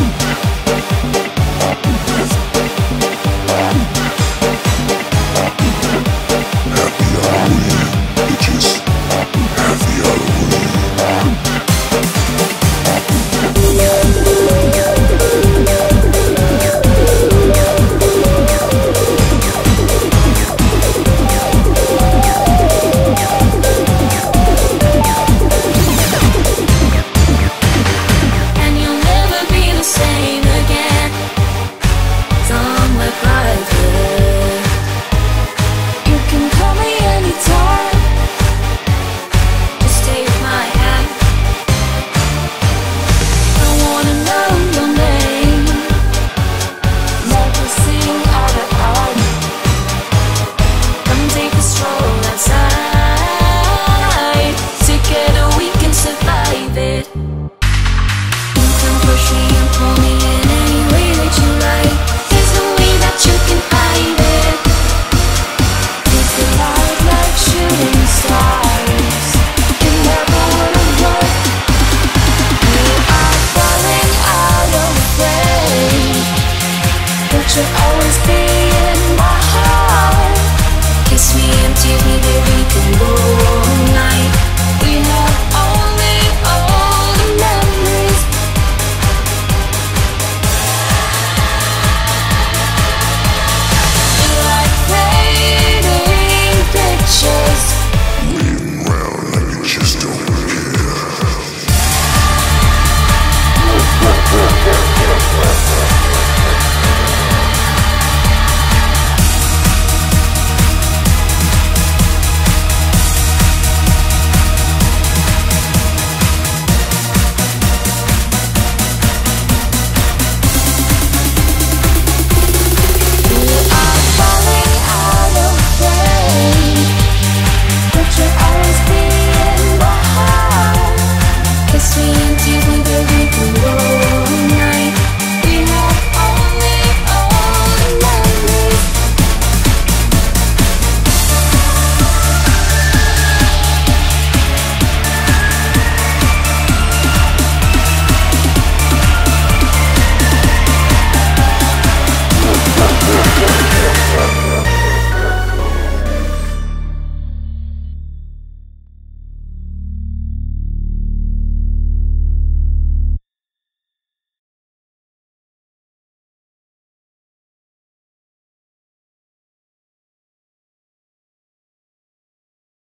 Come on. Kiss me and tease me, baby, we can go all night. We know